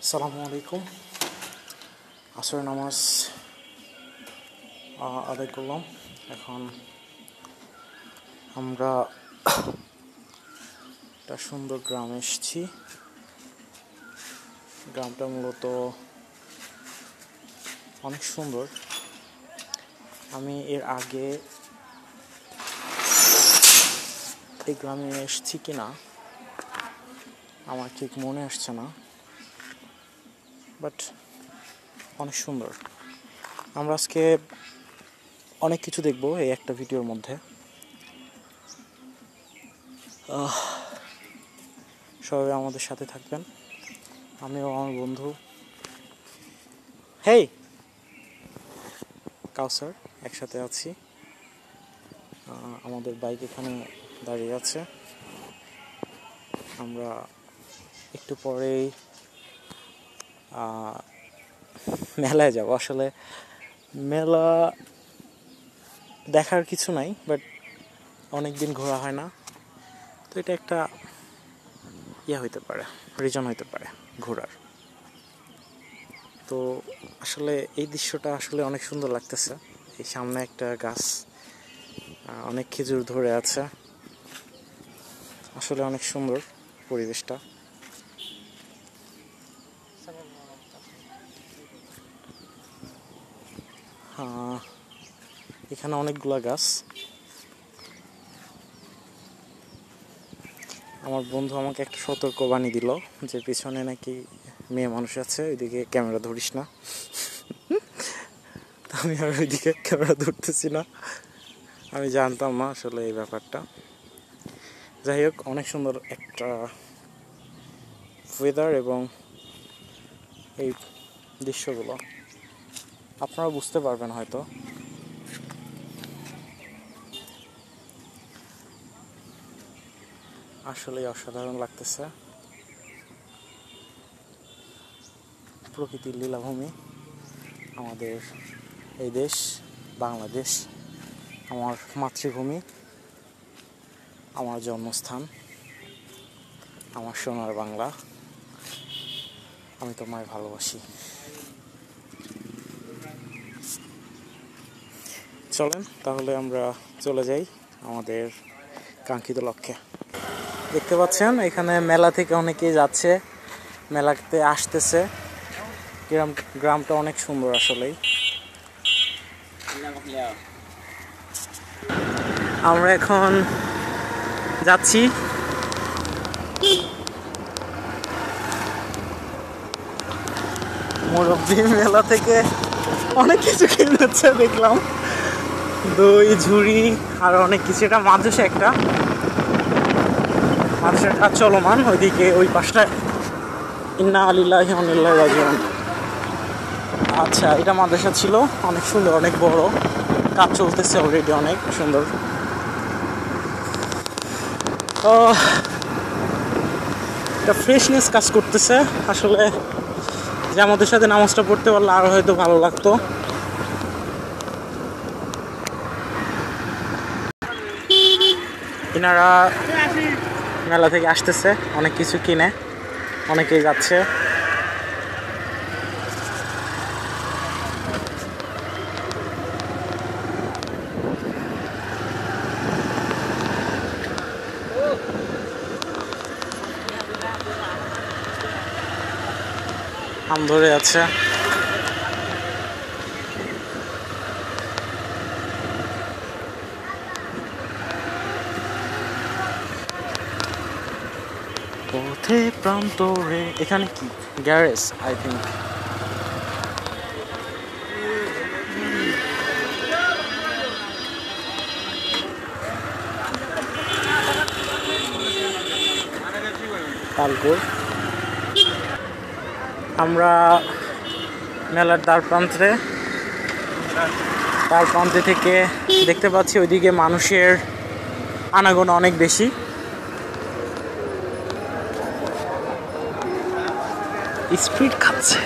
আসসালামু আলাইকুম। আসর নামাজ আদায় করলাম। এখন আমরা একটা সুন্দর গ্রাম এসেছি। গ্রামটা মূলত অনেক সুন্দর। আমি এর আগে এই গ্রামে এসেছি কি না আমার ঠিক মনে আসছে না। বাট অনেক সুন্দর। আমরা আজকে অনেক কিছু দেখব এই একটা ভিডিওর মধ্যে। সবাই আমাদের সাথে থাকবেন। আমিও আমার বন্ধু। হেই! কাউসার একসাথে আছি। আমাদের বাইক এখানে দাঁড়িয়ে আছে। আমরা একটু পরেই মেলায় যাব। আসলে মেলা দেখার কিছু নাই বাট অনেক দিন ঘোরা হয় না। তো এটা একটা ইয়ে হইতে পারে রিজন হইতে পারে ঘোরার। তো আসলে এই দৃশ্যটা আসলে অনেক সুন্দর লাগতেছে। এই সামনে একটা গাছ অনেক খেজুর ধরে আছে। আসলে অনেক সুন্দর পরিবেশটা। এখানে অনেকগুলা গাছ। আমার বন্ধু আমাকে একটা সতর্ক বাণী দিল যে পিছনে নাকি মেয়ে মানুষ আছে, ওইদিকে ক্যামেরা ধরিস না। আমি আর ওইদিকে ক্যামেরা ধরতেছি না। আমি জানতাম না আসলে এই ব্যাপারটা। যাই হোক, অনেক সুন্দর একটা ওয়েদার এবং এই দৃশ্যগুলো। আপনারা বুঝতে পারবেন হয়তো। আসলেই অসাধারণ লাগতেছে। প্রকৃতির লীলাভূমি আমাদের এই দেশ, বাংলাদেশ, আমার মাতৃভূমি, আমার জন্মস্থান, আমার সোনার বাংলা। আমি তোমায় ভালোবাসি। চলেন, তাহলে আমরা চলে যাই আমাদের কাঙ্ক্ষিত লক্ষ্যে। দেখতে পাচ্ছেন, এখানে মেলা থেকে অনেকেই যাচ্ছে, মেলাতে আসতেছে। গ্রাম, গ্রামটা অনেক সুন্দর আসলেই। আমরা এখন যাচ্ছি। মুরব্বী মেলা থেকে অনেক কিছু কিনেছে, দেখলাম। দই, ঝুড়ি আর অনেক কিছু। এটা মাদ্রাসা একটা। মাদ্রাসার কাজ চলমান ওইদিকে, ওই পাশটা। ইন্না আলিল্লাহি রাজিউন। আচ্ছা এটা মাদ্রাসা ছিল। অনেক সুন্দর, অনেক বড়। কাজ চলতেছে অলরেডি অনেক সুন্দর। তো একটা ফ্রেশনেস কাজ করতেছে। আসলে যে আমাদের সাথে নামাজটা পড়তে পারলে আরও হয়তো ভালো লাগতো। এনারা মেলা থেকে আসতেছে অনেক কিছু কিনে অনেকেই যাচ্ছে। আম ধরে আছে। পথে প্রান্তরে। এখানে কি? গ্যারেজ আই থিঙ্ক তালপুর আমরা মেলার দ্বার প্রান্তে দ্বার প্রান্তে থেকে দেখতে পাচ্ছি ওইদিকে মানুষের আনাগোনা অনেক বেশি। স্পিড খাচ্ছে।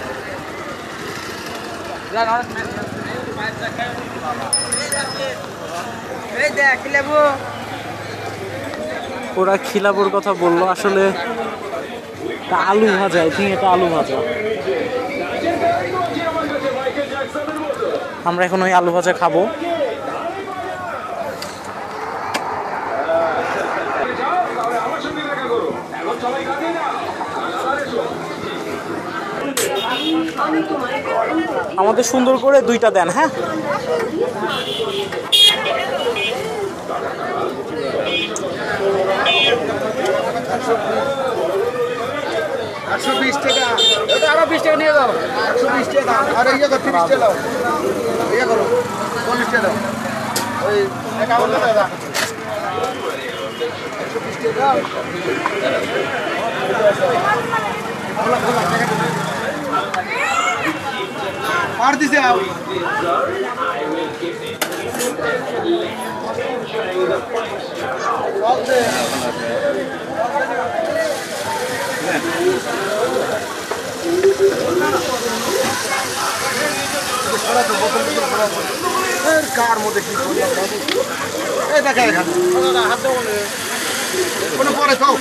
ওরা খিলাবুর কথা বলল, আসলে আলু ভাজা আই থিঙ্ক এটা আলু ভাজা। আমরা এখন ওই আলু ভাজা খাব। আমাদের সুন্দর করে দুইটা দেন হ্যাঁ? একশো বিশ টাকা। ওটা আরও বিশ টাকা নিয়ে যাও। একশো বিশ টাকা। আর ইয়ে করো তিরিশ টাকা দাও। ইয়ে করো। চল্লিশ টাকা দাও। ওই একাউন্ট টাকা দাও একশো বিশ টাকা মার দিছে কার মধ্যে কি? এই দেখা এখানে হাত পরে খাও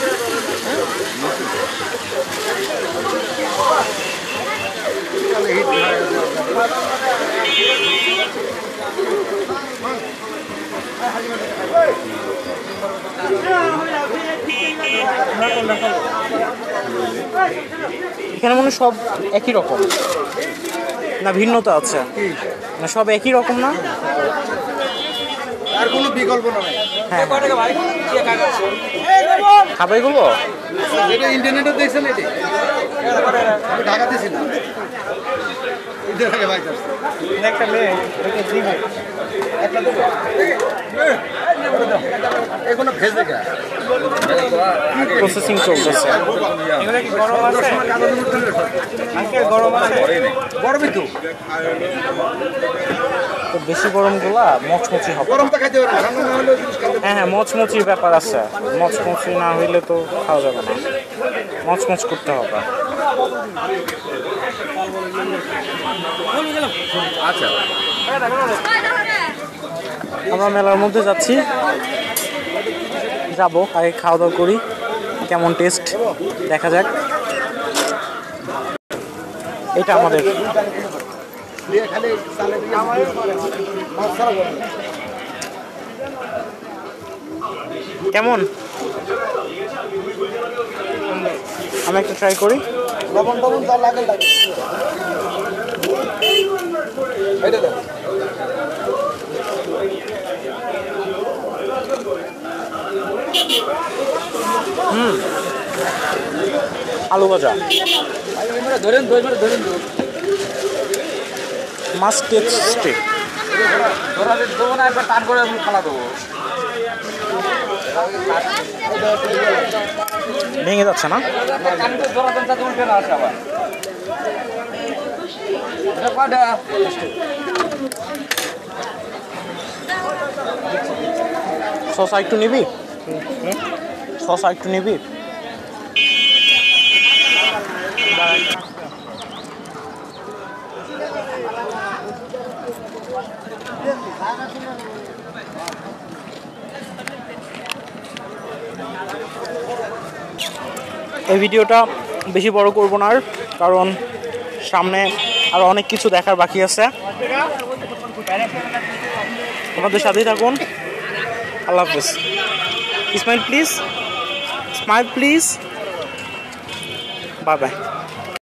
এখানে মনে হয় সব একই রকম। না ভিন্নতা আছে। না সব একই রকম না? আর কোনো বিকল্প নয় হ্যাঁ খাবে এগুলো? এটা ইন্টারনেটে দেখছেন এটি? ঢাকাতে আসছে একটা মেয়ে একটা দেবো এগুলো ভেজে প্রসেসিং চলতেছে। গরমই তো। তো বেশি গরমগুলা মচমচি হবে। হ্যাঁ হ্যাঁ মচমচির ব্যাপার আছে। মচমচি না হইলে তো খাওয়া যাবে না। মচমচ করতে হবে। আচ্ছা। আমরা মেলার মধ্যে যাচ্ছি। যাব, আগে খাওয়া দাওয়া করি, কেমন টেস্ট দেখা যাক। এটা আমাদের। কেমন? আমি একটা ট্রাই করি। লবণ টবণ যা লাগে লাগে। দেখ আলু ভাজা। ধরেন ধরেন মাছ টেস্টি দেবো না একবার খালা দেবো ভেঙে যাচ্ছে না? শসা একটু নিবি? শসা একটু নিবি? এই ভিডিওটা বেশি বড় করব না আর, কারণ সামনে আরও অনেক কিছু দেখার বাকি আছে। আমাদের সাথেই থাকুন। আল্লাহ হাফিজ। smile please. Smile please. Bye bye